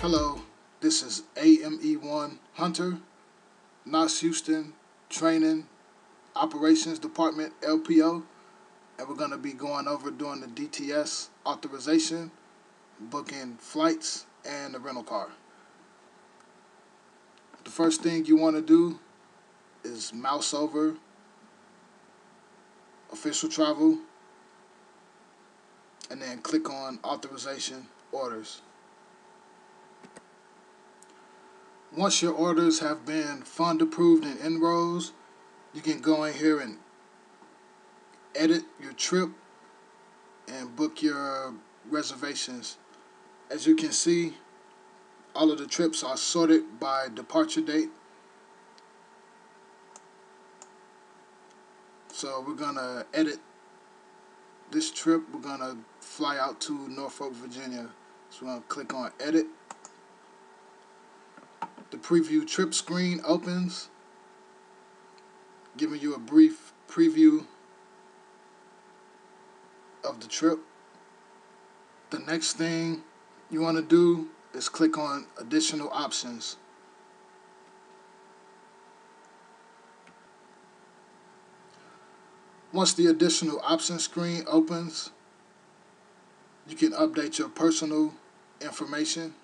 Hello, this is AME1 Hunter, NOSC Houston Training Operations Department LPO, and we're going to be going over doing the DTS authorization, booking flights, and the rental car. The first thing you want to do is mouse over official travel and then click on authorization orders. Once your orders have been fund approved in NROWS, you can go in here and edit your trip and book your reservations. As you can see, all of the trips are sorted by departure date. So we're gonna edit this trip. We're gonna fly out to Norfolk, Virginia. So we're gonna click on edit. The preview trip screen opens, giving you a brief preview of the trip. The next thing you want to do is click on additional options. Once the additional options screen opens, you can update your personal information,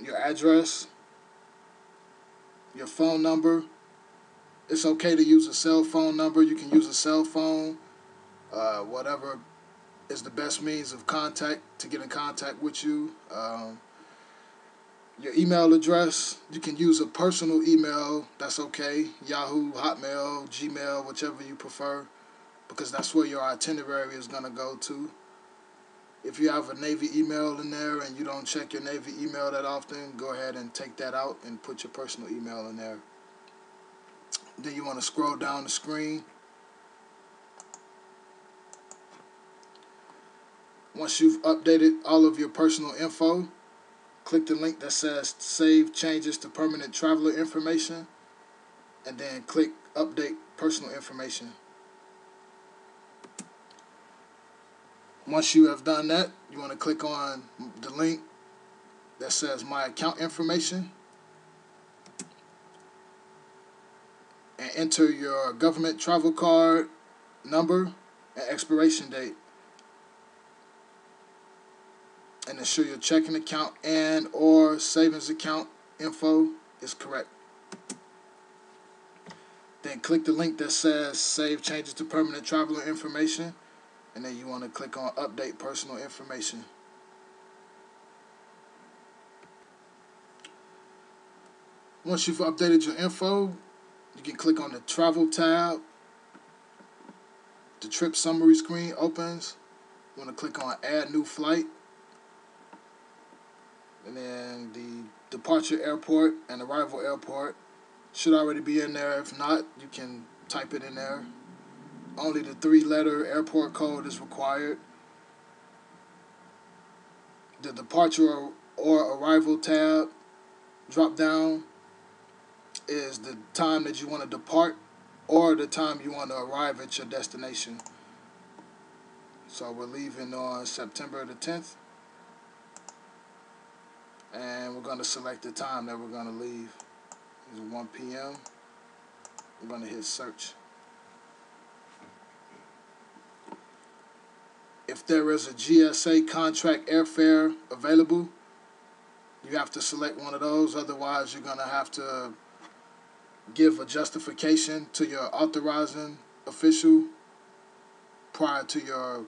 your address, your phone number. It's okay to use a cell phone number. You can use a cell phone, uh, whatever is the best means of contact to get in contact with you. Um, your email address, you can use a personal email, that's okay. Yahoo, Hotmail, Gmail, whichever you prefer, because that's where your itinerary is going to go to. If you have a Navy email in there and you don't check your Navy email that often, go ahead and take that out and put your personal email in there. Then you want to scroll down the screen Once you've updated all of your personal info, click the link that says Save Changes to Permanent Traveler Information, and then click Update Personal Information. Once you have done that, you want to click on the link that says My Account Information and enter your government travel card number and expiration date and ensure your checking account and or savings account info is correct. Then click the link that says Save Changes to Permanent Traveler Information, and then you want to click on Update Personal Information. Once you've updated your info, you can click on the Travel tab. The trip summary screen opens. You want to click on Add New Flight and then the departure airport and arrival airport should already be in there. If not, you can type it in there. Only the three letter airport code is required. The departure or arrival tab drop down is the time that you want to depart or the time you want to arrive at your destination. So we're leaving on September the 10th and we're going to select the time that we're going to leave. It's 1 p.m. We're going to hit search. If there is a GSA contract airfare available, you have to select one of those. Otherwise, you're going to have to give a justification to your authorizing official prior to your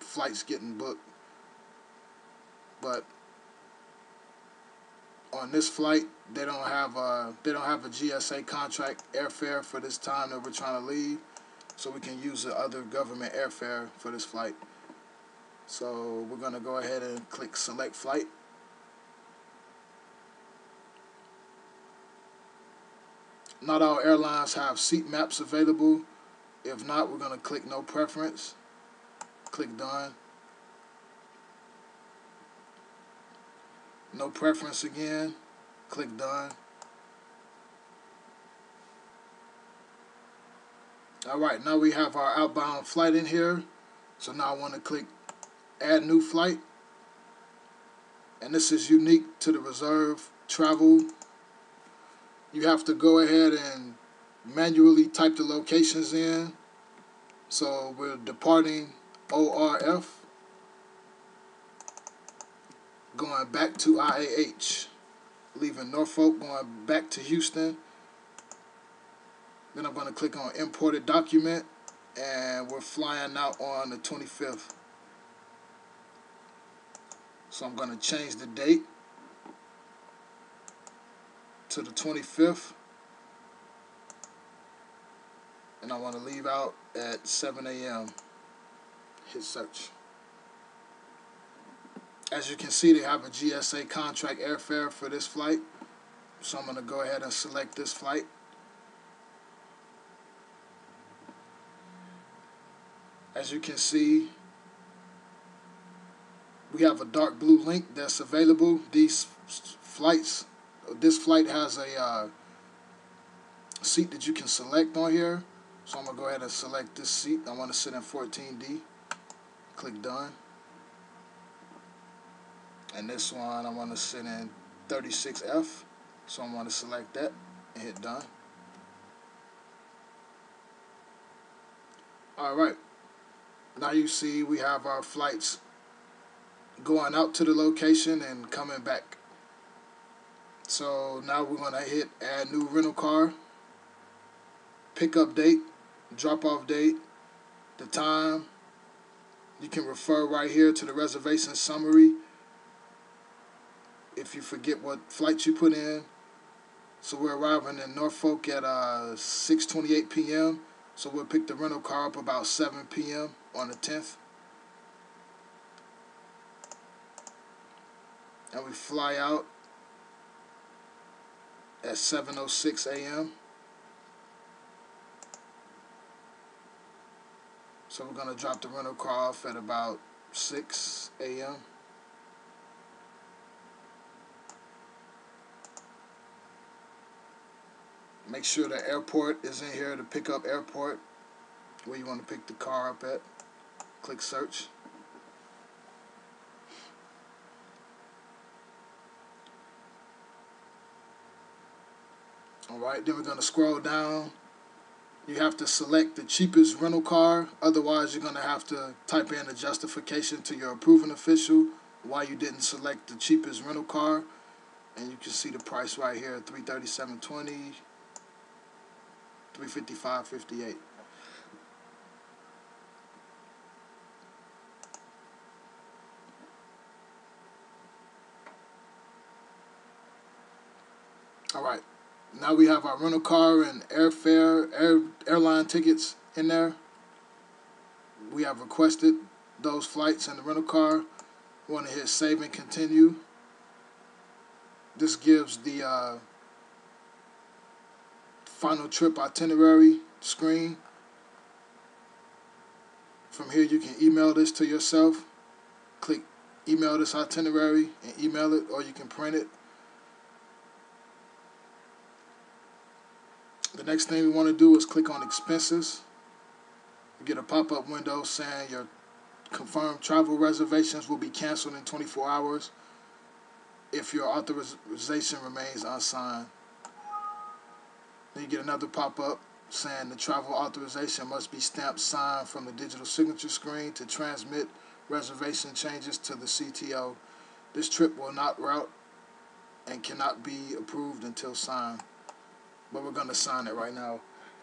flights getting booked. But on this flight, they don't have a they don't have a GSA contract airfare for this time that we're trying to leave, so we can use the other government airfare for this flight. So we're gonna go ahead and click select flight. Not all airlines have seat maps available. If not, we're gonna click no preference. Click done. No preference again. Click done. All right, now we have our outbound flight in here. So now I want to click add new flight. and this is unique to the reserve travel. You have to go ahead and manually type the locations in. So we're departing ORF, going back to IAH, leaving Norfolk, going back to Houston. Then I'm going to click on imported document and we're flying out on the 25th. So I'm going to change the date to the 25th. And I want to leave out at 7 a.m. Hit search. As you can see, they have a GSA contract airfare for this flight. So I'm going to go ahead and select this flight. As you can see, we have a dark blue link that's available. These flights, this flight has a uh, seat that you can select on here. So I'm going to go ahead and select this seat. I want to sit in 14D. Click done. And this one, I want to sit in 36F. So I'm going to select that and hit done. All right. Now you see we have our flights going out to the location and coming back. So now we're going to hit add new rental car, pickup date, drop off date, the time. You can refer right here to the reservation summary if you forget what flights you put in. So we're arriving in Norfolk at uh, 6.28 p.m. So we'll pick the rental car up about 7 p.m. on the 10th. And we fly out at 7.06 a.m. So we're going to drop the rental car off at about 6 a.m. Make sure the airport is in here, to pick up airport, where you want to pick the car up at. Click search. Alright, then we're going to scroll down. You have to select the cheapest rental car. Otherwise, you're going to have to type in a justification to your approving official why you didn't select the cheapest rental car. And you can see the price right here, 337.20 355.58. All right. Now we have our rental car and airfare, air, airline tickets in there. We have requested those flights and the rental car. We want to hit save and continue. This gives the uh, final trip itinerary screen. From here, you can email this to yourself. Click email this itinerary and email it, or you can print it. The next thing we want to do is click on expenses. You get a pop-up window saying your confirmed travel reservations will be canceled in 24 hours if your authorization remains unsigned. Then you get another pop-up saying the travel authorization must be stamped signed from the digital signature screen to transmit reservation changes to the CTO. This trip will not route and cannot be approved until signed. But we're going to sign it right now.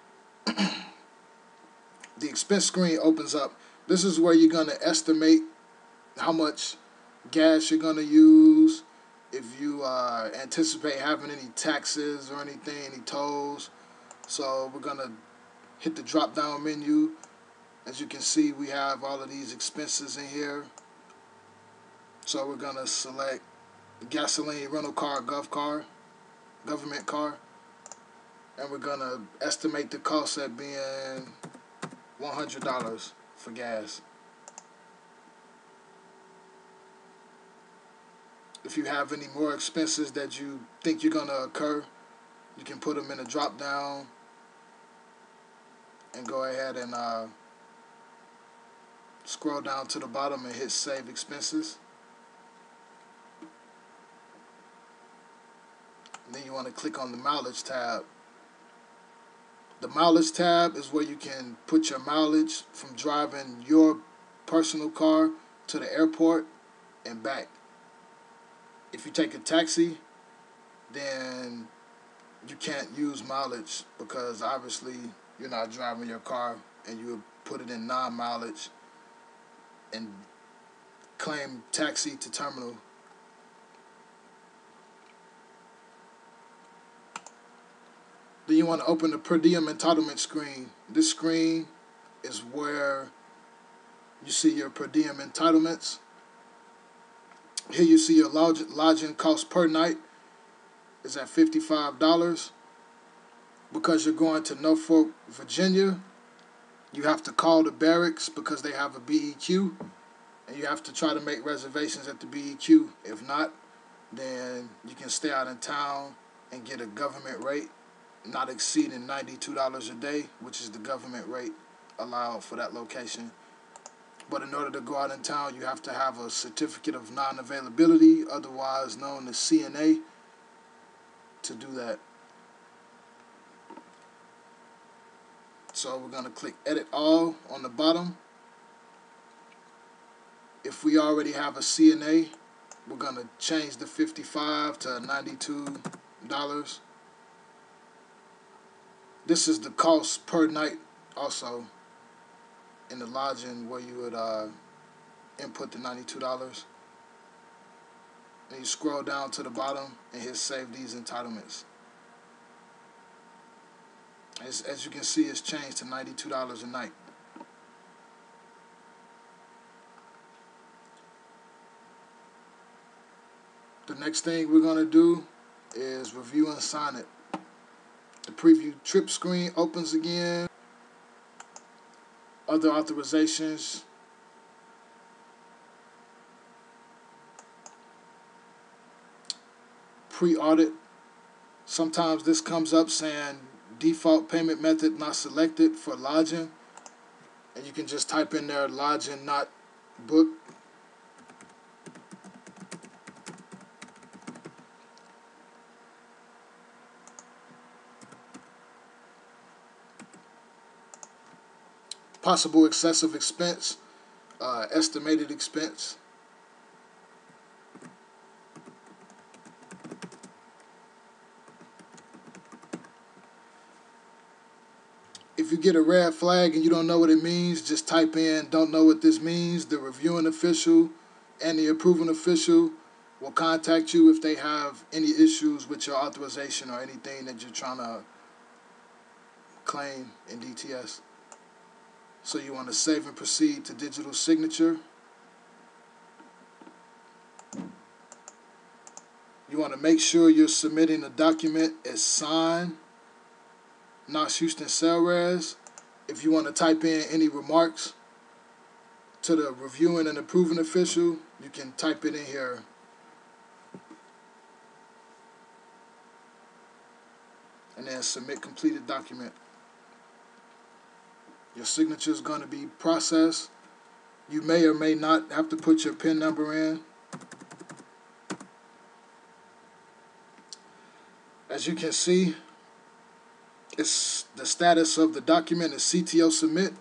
the expense screen opens up. This is where you're going to estimate how much gas you're going to use, if you uh, anticipate having any taxes or anything, any tolls. So we're gonna hit the drop down menu. As you can see, we have all of these expenses in here. So we're gonna select gasoline, rental car, gov car, government car. And we're gonna estimate the cost at being $100 for gas. If you have any more expenses that you think you're going to occur, you can put them in a drop down and go ahead and uh, scroll down to the bottom and hit save expenses. Then you want to click on the mileage tab. The mileage tab is where you can put your mileage from driving your personal car to the airport and back. If you take a taxi, then you can't use mileage because obviously you're not driving your car and you would put it in non-mileage and claim taxi to terminal. Then you want to open the per diem entitlement screen. This screen is where you see your per diem entitlements. Here you see your lodging cost per night is at $55. Because you're going to Norfolk, Virginia, you have to call the barracks because they have a BEQ and you have to try to make reservations at the BEQ. If not, then you can stay out in town and get a government rate not exceeding $92 a day, which is the government rate allowed for that location. But in order to go out in town, you have to have a certificate of non-availability, otherwise known as CNA, to do that. So we're going to click Edit All on the bottom. If we already have a CNA, we're going to change the 55 to $92. This is the cost per night also in the lodging where you would uh, input the $92. And you scroll down to the bottom and hit save these entitlements. As, as you can see, it's changed to $92 a night. The next thing we're going to do is review and sign it. Preview trip screen opens again other authorizations. Pre-audit. Sometimes this comes up saying default payment method not selected for lodging. And you can just type in there lodging not booked possible excessive expense, uh, estimated expense. If you get a red flag and you don't know what it means, just type in don't know what this means. The reviewing official and the approving official will contact you if they have any issues with your authorization or anything that you're trying to claim in DTS. So you want to save and proceed to digital signature. You want to make sure you're submitting the document as signed, NOSC Houston SELRES. If you want to type in any remarks to the reviewing and approving official, you can type it in here. And then submit completed document. Your signature is going to be processed. You may or may not have to put your PIN number in. As you can see, it's the status of the document is CTO submit.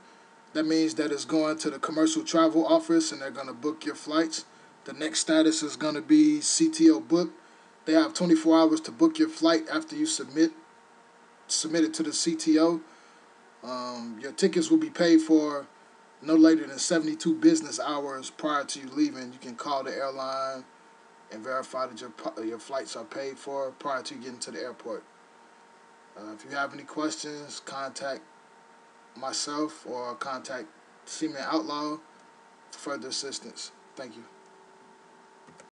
That means that it's going to the commercial travel office and they're going to book your flights. The next status is going to be CTO book. They have 24 hours to book your flight after you submit submit it to the CTO. Um, your tickets will be paid for no later than 72 business hours prior to you leaving. You can call the airline and verify that your your flights are paid for prior to getting to the airport. Uh, if you have any questions, contact myself or contact Seaman Outlaw for further assistance. Thank you.